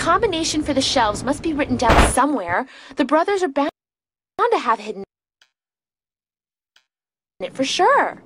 combination for the shelves must be written down somewhere. The brothers are bound to have hidden it for sure.